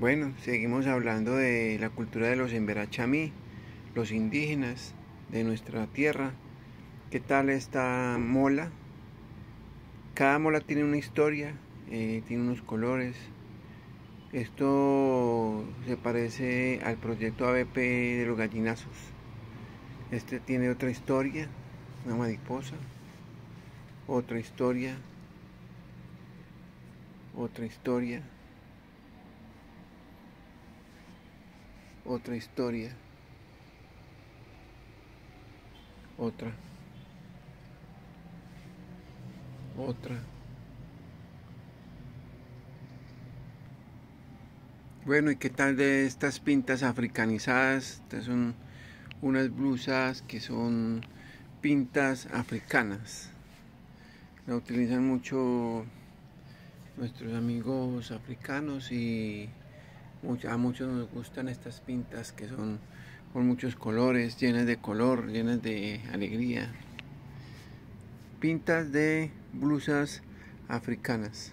Bueno, seguimos hablando de la cultura de los Emberachamí, los indígenas de nuestra tierra. ¿Qué tal esta mola? Cada mola tiene una historia, eh, tiene unos colores. Esto se parece al proyecto ABP de los gallinazos. Este tiene otra historia, una mariposa, otra historia, otra historia. Otra historia, otra, otra. Bueno, ¿y qué tal de estas pintas africanizadas? Estas son unas blusas que son pintas africanas. La utilizan mucho nuestros amigos africanos y a muchos nos gustan estas pintas que son con muchos colores, llenas de color, llenas de alegría. Pintas de blusas africanas.